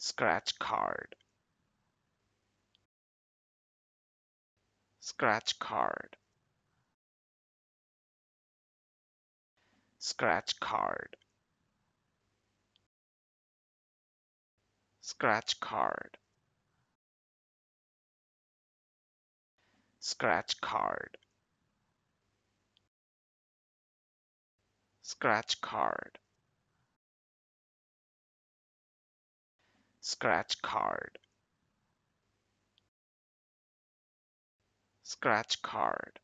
scratch card. Scratch card. Scratch card. Scratch card. Scratch card. Scratch card scratch card. Scratch card